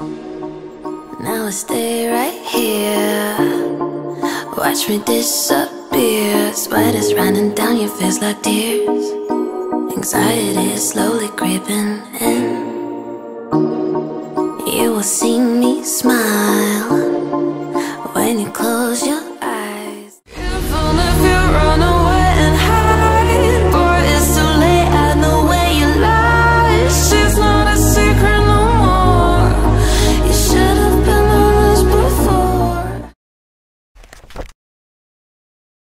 Now I stay right here. Watch me disappear. Sweat is running down your face like tears. Anxiety is slowly creeping in. You will see me smile When you close your